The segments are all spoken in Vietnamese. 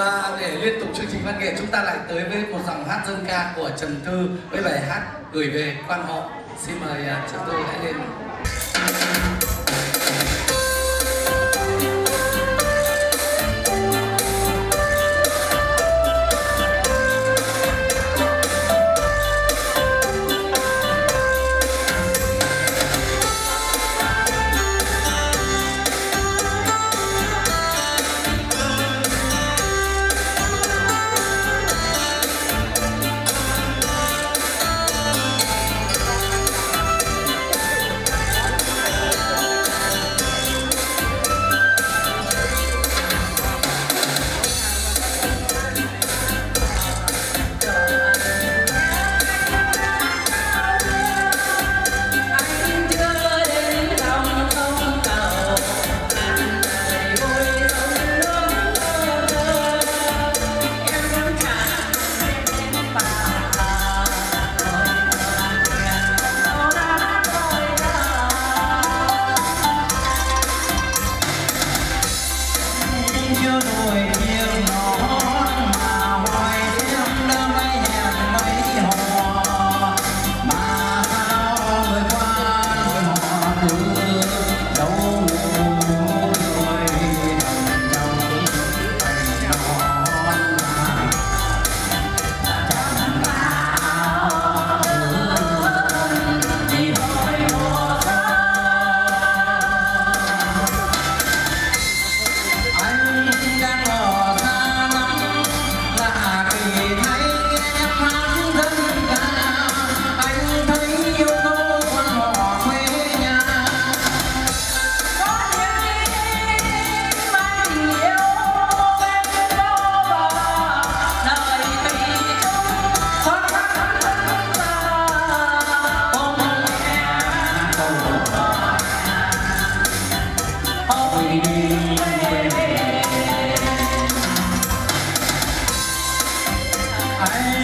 và để liên tục chương trình văn nghệ, chúng ta lại tới với một dòng hát dân ca của Trần Thư với bài hát gửi về quan họ. Xin mời à, Trần Thư hãy lên.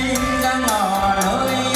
anh đang ở hơi.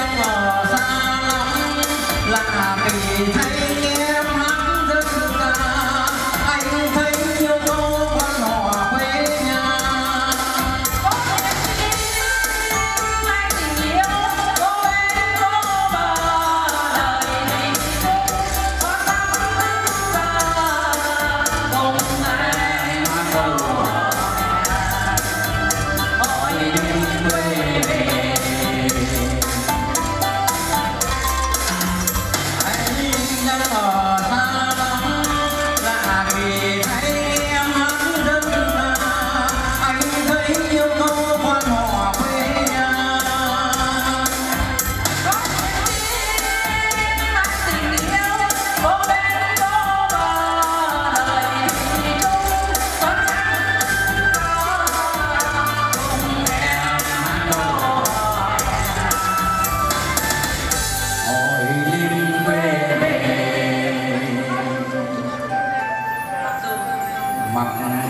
grandma.